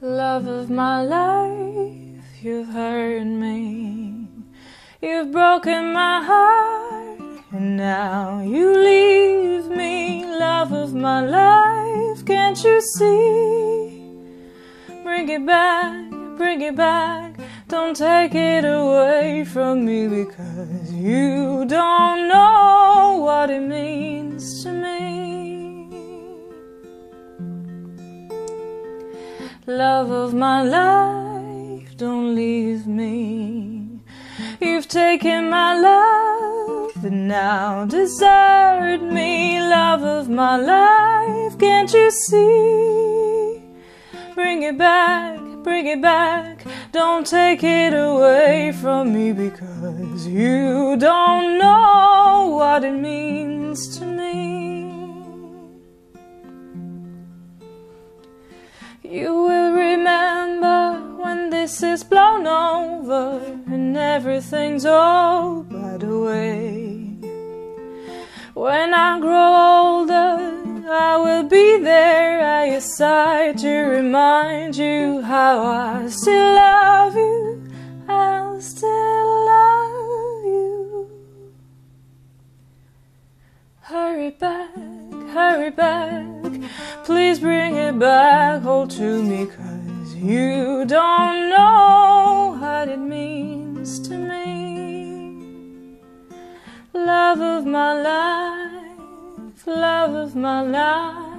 Love of my life, you've hurt me. You've broken my heart, and now you leave my life, can't you see? Bring it back, bring it back. Don't take it away from me because you don't know what it means to me. Love of my life, don't leave me. You've taken my love and now desert me. Love of my life, can't you see? Bring it back, bring it back. Don't take it away from me because you don't know what it means to me. You will remember when this is blown over and everything's all by the way. When I grow older, I will be there at your side to remind you how I still love you. I'll still love you. Hurry back, hurry back. Please bring it back, hold to me, cause you don't know what it means to me. Love of my life, love of my life.